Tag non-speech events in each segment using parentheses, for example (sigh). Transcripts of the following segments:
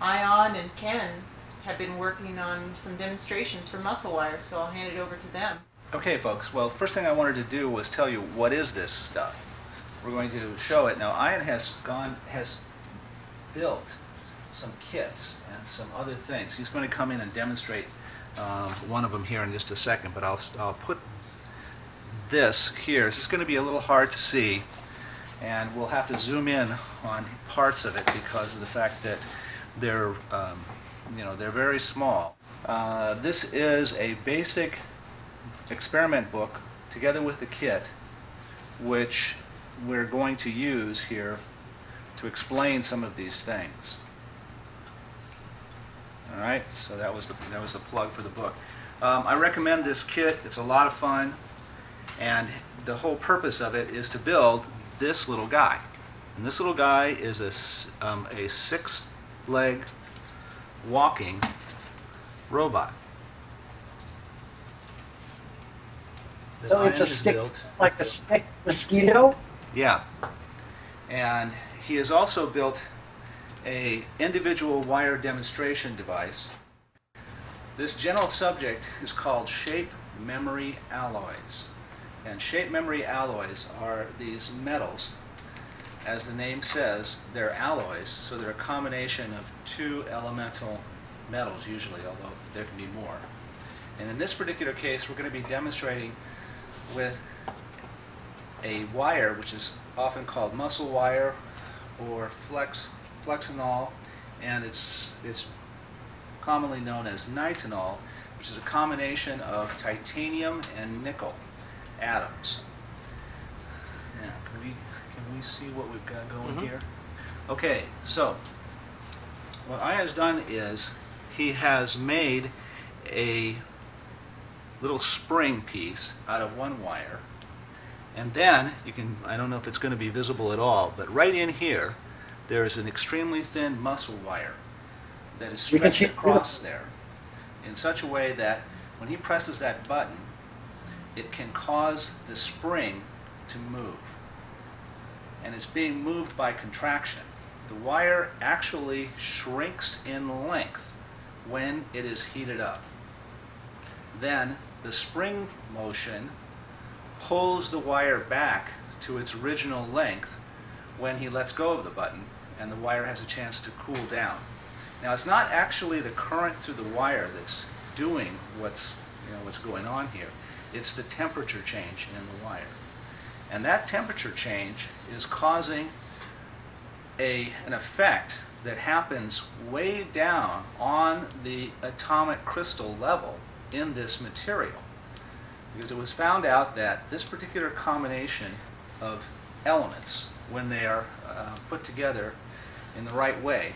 Ion and Ken have been working on some demonstrations for muscle wire, so I'll hand it over to them. Okay, folks. Well, the first thing I wanted to do was tell you what is this stuff. We're going to show it now. Ion has gone has built some kits and some other things. He's going to come in and demonstrate um, one of them here in just a second. But I'll I'll put this here. This is going to be a little hard to see, and we'll have to zoom in on parts of it because of the fact that they're um, you know they're very small. Uh, this is a basic experiment book together with the kit, which we're going to use here to explain some of these things. All right, so that was the that was the plug for the book. Um, I recommend this kit. It's a lot of fun, and the whole purpose of it is to build this little guy. And this little guy is a um, a six-leg walking robot. that So it's a stick, built. like a stick mosquito? Yeah. And he has also built a individual wire demonstration device. This general subject is called shape memory alloys. And shape memory alloys are these metals. As the name says, they're alloys, so they're a combination of two elemental metals usually, although there can be more. And in this particular case, we're going to be demonstrating with a wire, which is often called muscle wire or flex flexinol, and it's it's commonly known as nitinol, which is a combination of titanium and nickel atoms. Yeah, can we can we see what we've got going Mhm. here? Okay, so what I has done is he has made a little spring piece out of one wire. And then you can, I don't know if it's going to be visible at all, but right in here, there is an extremely thin muscle wire that is stretched across there in such a way that when he presses that button, it can cause the spring to move. And it's being moved by contraction. The wire actually shrinks in length when it is heated up then the spring motion pulls the wire back to its original length when he lets go of the button and the wire has a chance to cool down. Now it's not actually the current through the wire that's doing what's you know what's going on here. It's the temperature change in the wire. And that temperature change is causing a, an effect that happens way down on the atomic crystal level in this material. Because it was found out that this particular combination of elements, when they are uh, put together in the right way,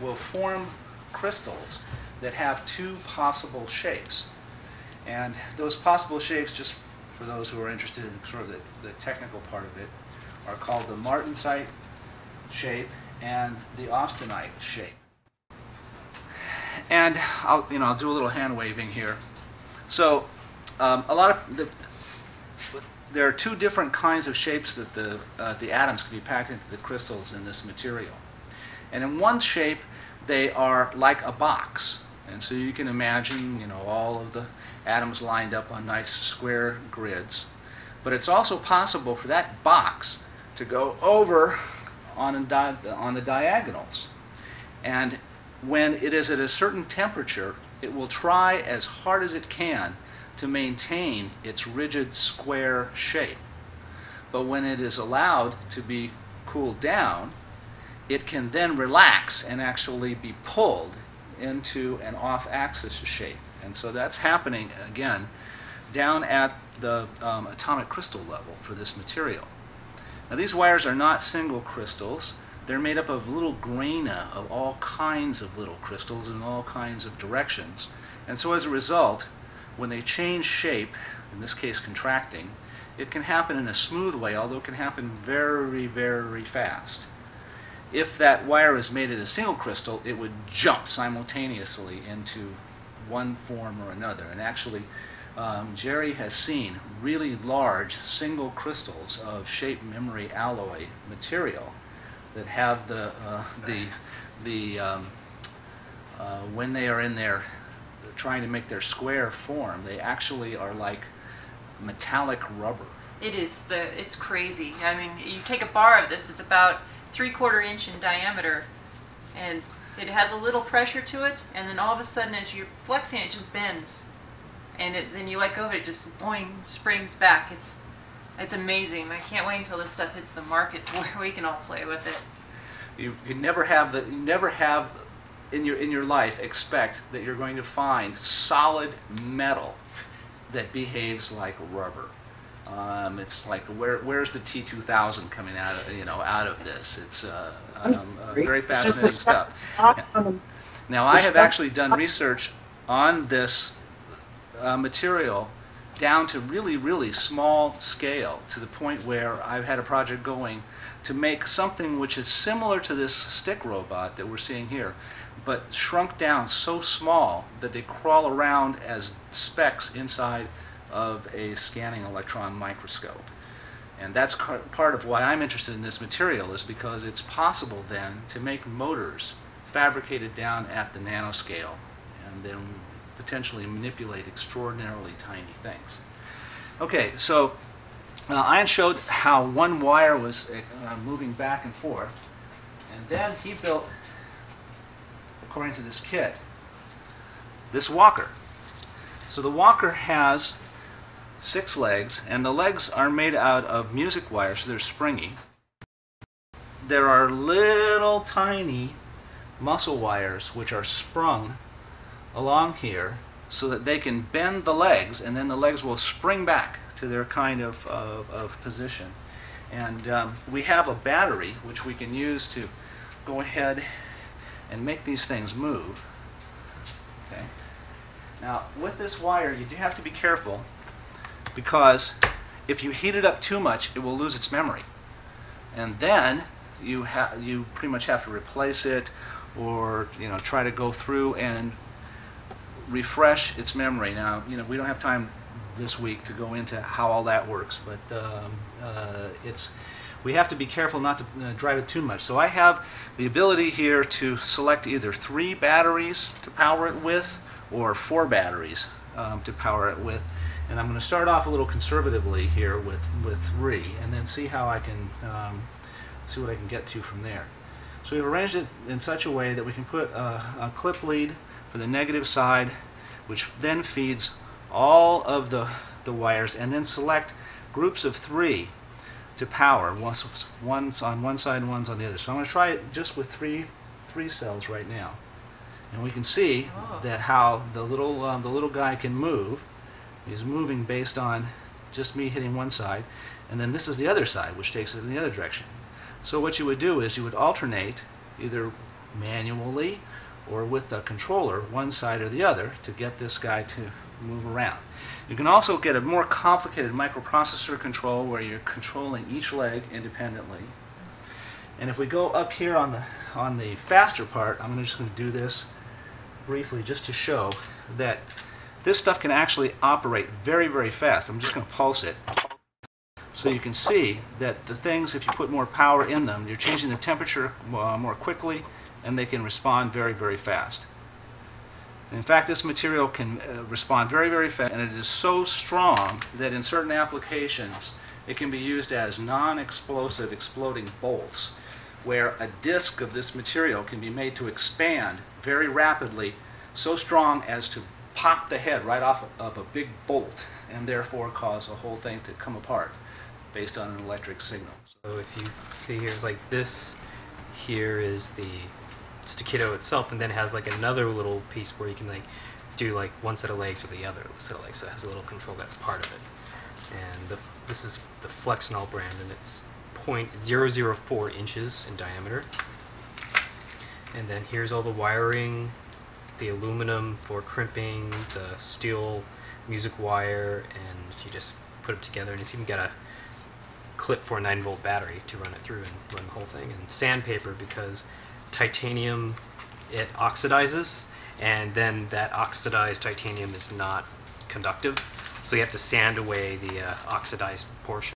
will form crystals that have two possible shapes. And those possible shapes, just for those who are interested in sort of the, the technical part of it, are called the Martensite shape and the austenite shape. And I'll, you know, I'll do a little hand waving here. So, um, a lot of the, there are two different kinds of shapes that the uh, the atoms can be packed into the crystals in this material. And in one shape, they are like a box. And so you can imagine, you know, all of the atoms lined up on nice square grids. But it's also possible for that box to go over on, di- on the diagonals. And when it is at a certain temperature, it will try as hard as it can to maintain its rigid square shape. But when it is allowed to be cooled down, it can then relax and actually be pulled into an off-axis shape. And so that's happening again down at the um, atomic crystal level for this material. Now these wires are not single crystals. They're made up of little graina of all kinds of little crystals in all kinds of directions. And so as a result, when they change shape, in this case contracting, it can happen in a smooth way, although it can happen very, very fast. If that wire is made at a single crystal, it would jump simultaneously into one form or another. And actually, um, Jeri has seen really large single crystals of shape memory alloy material that have the uh, the the um, uh, when they are in their trying to make their square form, they actually are like metallic rubber. It is the it's crazy. I mean, you take a bar of this; it's about three quarter inch in diameter, and it has a little pressure to it, and then all of a sudden, as you're flexing, it just bends, and it, then you let go of it, just boing springs back. It's it's amazing. I can't wait until this stuff hits the market (laughs) where we can all play with it. You, you never have the you never have in your in your life expect that you're going to find solid metal that behaves like rubber. Um, it's like where where's the T2000 coming out of you know out of this? It's uh, um, uh, very fascinating stuff. Now I have actually done research on this uh, material down to really really small scale to the point where I've had a project going to make something which is similar to this stick robot that we're seeing here, but shrunk down so small that they crawl around as specks inside of a scanning electron microscope. And that's part of why I'm interested in this material is because it's possible then to make motors fabricated down at the nanoscale and then potentially manipulate extraordinarily tiny things. Okay, so uh, showed how one wire was uh, moving back and forth, and then he built, according to this kit, this walker. So the walker has six legs, and the legs are made out of music wire, so they're springy. There are little tiny muscle wires which are sprung along here so that they can bend the legs, and then the legs will spring back to their kind of, of, of position. And um, we have a battery which we can use to go ahead and make these things move. Okay. Now, with this wire, you do have to be careful because if you heat it up too much, it will lose its memory. And then you you pretty much have to replace it or you know try to go through and refresh its memory. Now, you know, we don't have time this week to go into how all that works, but um, uh, it's we have to be careful not to uh, drive it too much. So I have the ability here to select either three batteries to power it with or four batteries um, to power it with. And I'm going to start off a little conservatively here with, with three and then see how I can um, see what I can get to from there. So we've arranged it in such a way that we can put a, a clip lead for the negative side which then feeds all of the, the wires and then select groups of three to power. One's, one's on one side and one's on the other. So I'm going to try it just with three, three cells right now. And we can see Oh. that how the little, um, the little guy can move. He's moving based on just me hitting one side. And then this is the other side, which takes it in the other direction. So what you would do is you would alternate either manually or with a controller, one side or the other, to get this guy to move around. You can also get a more complicated microprocessor control where you're controlling each leg independently. And if we go up here on the on the faster part, I'm just going to do this briefly just to show that this stuff can actually operate very, very fast. I'm just going to pulse it. So you can see that the things, if you put more power in them, you're changing the temperature uh, more quickly and they can respond very, very fast. In fact, this material can uh, respond very, very fast, and it is so strong that in certain applications it can be used as non-explosive exploding bolts, where a disc of this material can be made to expand very rapidly, so strong as to pop the head right off of a big bolt, and therefore cause a whole thing to come apart based on an electric signal. So if you see here, it's like this here is the Stiquito itself, and then has like another little piece where you can like do like one set of legs or the other set of legs. So it has a little control that's part of it. And the, this is the Flexinol brand, and it's 0.004 inches in diameter. And then here's all the wiring, the aluminum for crimping, the steel music wire, and you just put them together, and it's even got a clip for a 9 volt battery to run it through and run the whole thing and sandpaper because titanium it oxidizes and then that oxidized titanium is not conductive So you have to sand away the uh, oxidized portion.